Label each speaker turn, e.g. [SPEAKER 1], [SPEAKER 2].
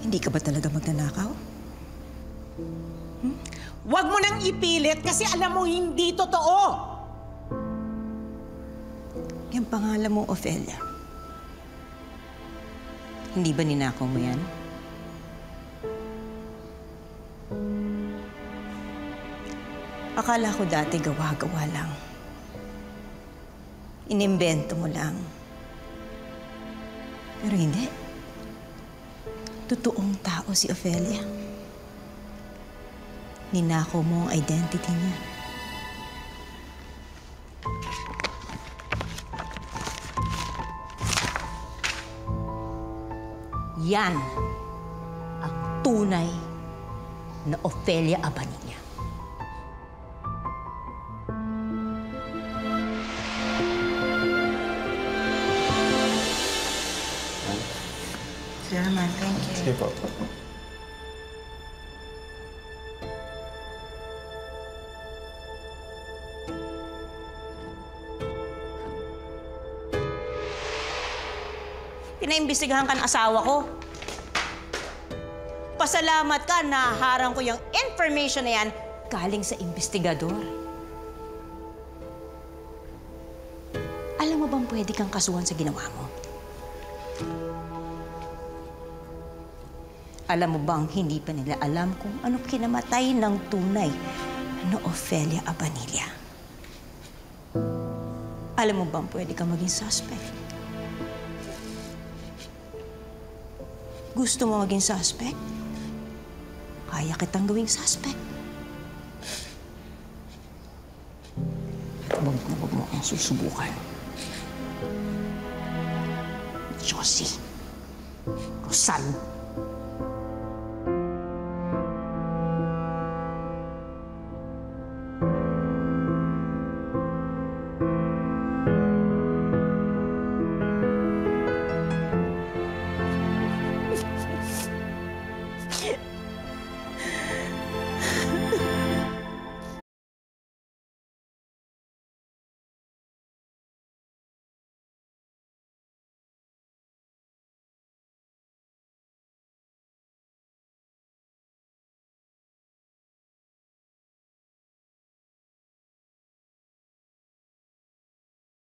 [SPEAKER 1] Hindi ka ba talaga magnanakaw?
[SPEAKER 2] Huwag mo nang ipilit kasi alam mo hindi totoo.
[SPEAKER 1] Yung pangalan mo, Ophelia. Hindi ba ninakaw mo yan? Akala ko dati gawa-gawa lang. Inimbento mo lang. Pero hindi. Totoong tao si Ophelia. Ninakaw mo ang identity niya.
[SPEAKER 3] Yan ang tunay na Ophelia Abaninia.
[SPEAKER 1] Salamat, thank you.
[SPEAKER 4] Sige po.
[SPEAKER 3] Pinaimbestigahan ka ng asawa ko. Pasalamat ka na harang ko yung information na yan galing sa investigador. Alam mo bang pwede kang kasuhan sa ginawa mo? Alam mo bang hindi pa nila alam kung ano kinamatay ng tunay na Ophelia Abanilla? Alam mo bang pwede kang maging suspect? Gusto mo maging suspect? Kaya kitang gawing suspect. At huwag mo, huwag mo akong susubukan. Josie. Rosal.